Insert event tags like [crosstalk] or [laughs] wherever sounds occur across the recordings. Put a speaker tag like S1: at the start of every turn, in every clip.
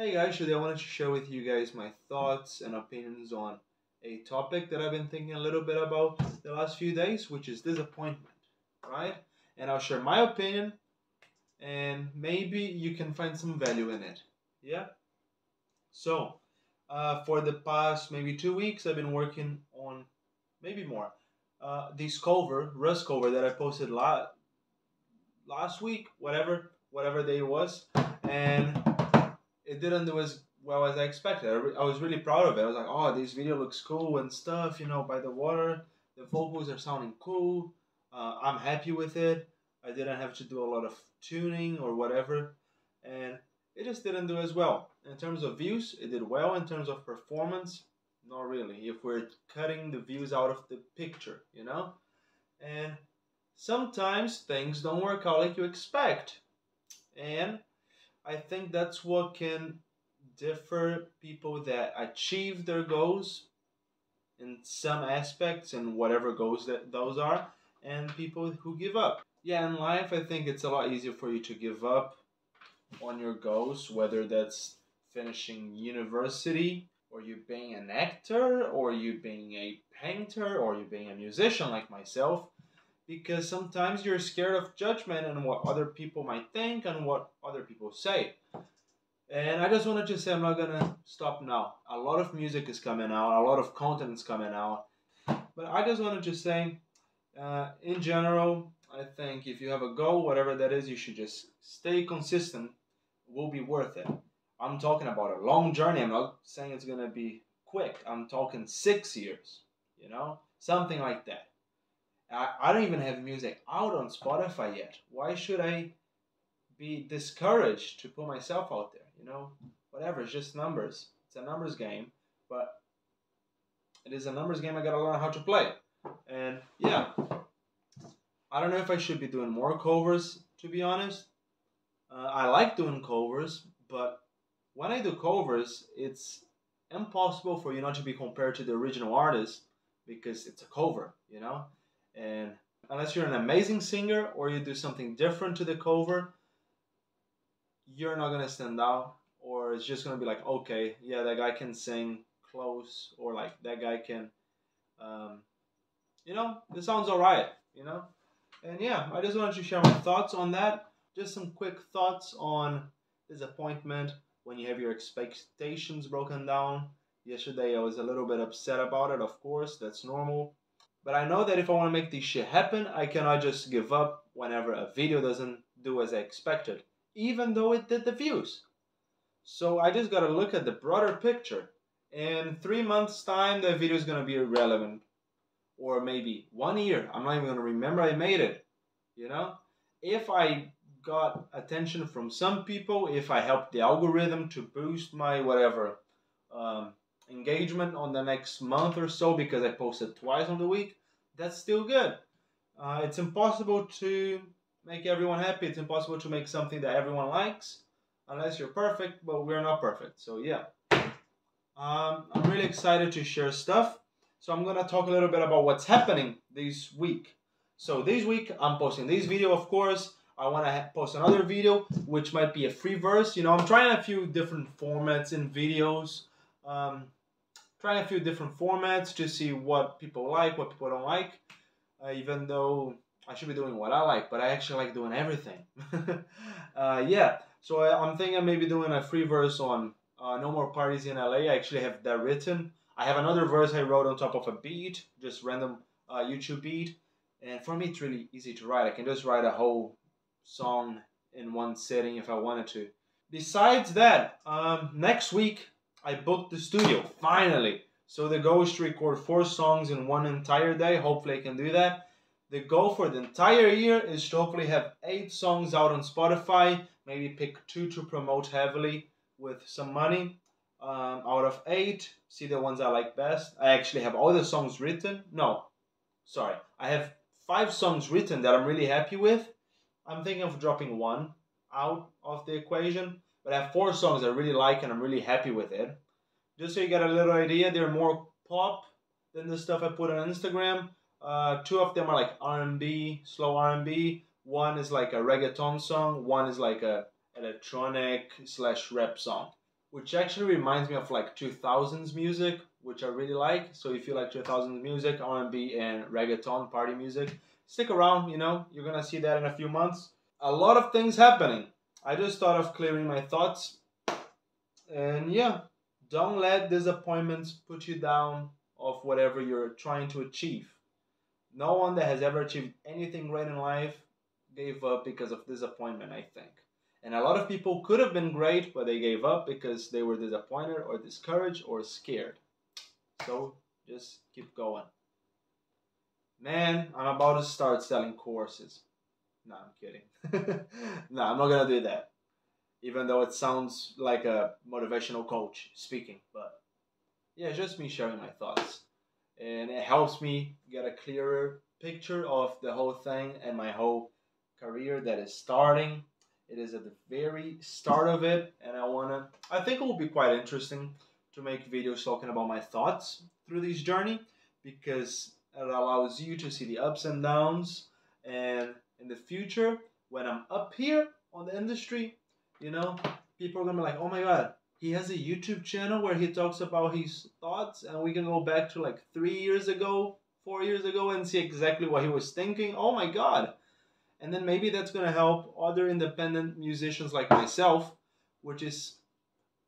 S1: Hey guys, today I wanted to share with you guys my thoughts and opinions on a topic that I've been thinking a little bit about the last few days, which is disappointment, right? And I'll share my opinion and maybe you can find some value in it. Yeah? So, uh, for the past maybe two weeks, I've been working on maybe more. Uh, this cover, Russ cover that I posted la- last week, whatever, whatever day it was, and it didn't do as well as I expected. I, re- I was really proud of it. I was like, oh, this video looks cool and stuff, you know, by the water. The vocals are sounding cool. Uh, I'm happy with it. I didn't have to do a lot of tuning or whatever. And it just didn't do as well. In terms of views, it did well. In terms of performance, not really. If we're cutting the views out of the picture, you know? And sometimes things don't work out like you expect. And I think that's what can differ people that achieve their goals in some aspects and whatever goals that those are and people who give up. Yeah, in life I think it's a lot easier for you to give up on your goals, whether that's finishing university or you being an actor or you being a painter or you being a musician like myself because sometimes you're scared of judgment and what other people might think and what other people say. And I just wanted to say I'm not gonna stop now. A lot of music is coming out, a lot of content is coming out. But I just wanted to just say, uh, in general, I think if you have a goal, whatever that is, you should just stay consistent. It will be worth it. I'm talking about a long journey. I'm not saying it's gonna be quick. I'm talking six years, you know, something like that. I, don't even have music out on Spotify yet. Why should I be discouraged to put myself out there? You know, whatever, it's just numbers. It's a numbers game, but it is a numbers game I gotta learn how to play. And yeah, I don't know if I should be doing more covers, to be honest. Uh, I like doing covers, but when I do covers, it's impossible for you not to be compared to the original artist because it's a cover, you know? And unless you're an amazing singer or you do something different to the cover, you're not gonna stand out. Or it's just gonna be like, okay, yeah, that guy can sing close, or like that guy can, um, you know, it sounds alright, you know. And yeah, I just wanted to share my thoughts on that. Just some quick thoughts on disappointment when you have your expectations broken down. Yesterday I was a little bit upset about it, of course, that's normal. But I know that if I want to make this shit happen, I cannot just give up whenever a video doesn't do as I expected, even though it did the views. So I just gotta look at the broader picture. In three months' time, the video is gonna be irrelevant. Or maybe one year, I'm not even gonna remember I made it. You know? If I got attention from some people, if I helped the algorithm to boost my whatever um, engagement on the next month or so because I posted twice on the week, that's still good. Uh, it's impossible to make everyone happy. It's impossible to make something that everyone likes unless you're perfect, but we're not perfect. So, yeah. Um, I'm really excited to share stuff. So, I'm going to talk a little bit about what's happening this week. So, this week, I'm posting this video, of course. I want to post another video, which might be a free verse. You know, I'm trying a few different formats in videos. Um, trying a few different formats to see what people like, what people don't like. Uh, even though I should be doing what I like, but I actually like doing everything. [laughs] uh, yeah, so I, am thinking maybe doing a free verse on uh, No More Parties in LA. I actually have that written. I have another verse I wrote on top of a beat, just random uh, YouTube beat. And for me, it's really easy to write. I can just write a whole song in one sitting if I wanted to. Besides that, um, next week I booked the studio, finally. So the goal is to record four songs in one entire day. Hopefully I can do that. The goal for the entire year is to hopefully have eight songs out on Spotify. Maybe pick two to promote heavily with some money. Um, out of eight, see the ones I like best. I actually have all the songs written. No, sorry. I have five songs written that I'm really happy with. I'm thinking of dropping one out of the equation. But I have four songs I really like and I'm really happy with it. Just so you get a little idea, they're more pop than the stuff I put on Instagram. Uh, two of them are like R&B, slow R&B. One is like a reggaeton song. One is like a electronic slash rap song. which actually reminds me of like 2000s music, which I really like. So if you like 2000s music, R&B, and reggaeton party music, stick around. You know, you're gonna see that in a few months. A lot of things happening. I just thought of clearing my thoughts, and yeah, don't let disappointments put you down of whatever you're trying to achieve. No one that has ever achieved anything great in life gave up because of disappointment, I think. And a lot of people could have been great, but they gave up because they were disappointed or discouraged or scared. So just keep going. Man, I'm about to start selling courses. No, I'm kidding. [laughs] no, I'm not gonna do that. Even though it sounds like a motivational coach speaking, but yeah, just me sharing my thoughts. And it helps me get a clearer picture of the whole thing and my whole career that is starting. It is at the very start of it, and I wanna. I think it will be quite interesting to make videos talking about my thoughts through this journey because it allows you to see the ups and downs. And in the future, when I'm up here on the industry, you know, people are gonna be like, "Oh my god, he has a YouTube channel where he talks about his thoughts, and we can go back to like three years ago, four years ago, and see exactly what he was thinking. Oh my god! And then maybe that's gonna help other independent musicians like myself, which is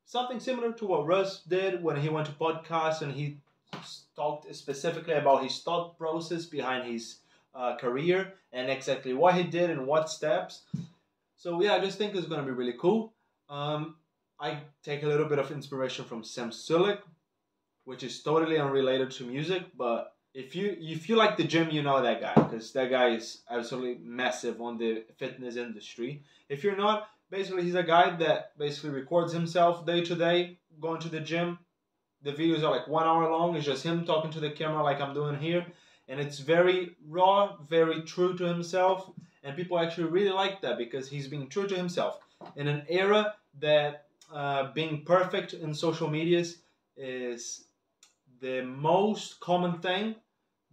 S1: something similar to what Russ did when he went to podcasts and he talked specifically about his thought process behind his uh, career and exactly what he did and what steps. So yeah, I just think it's gonna be really cool. Um, I take a little bit of inspiration from Sam Sulek, which is totally unrelated to music, but if you if you like the gym, you know that guy because that guy is absolutely massive on the fitness industry. If you're not, basically he's a guy that basically records himself day to day going to the gym. The videos are like one hour long. It's just him talking to the camera like I'm doing here, and it's very raw, very true to himself, and people actually really like that because he's being true to himself in an era that uh, being perfect in social medias is the most common thing.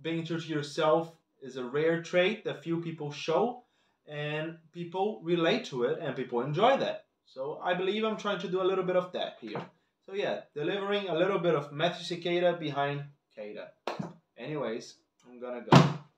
S1: Being true to yourself is a rare trait that few people show, and people relate to it and people enjoy that. So I believe I'm trying to do a little bit of that here. So yeah, delivering a little bit of Matthew Siqueira behind Kayda. Anyways, I'm gonna go.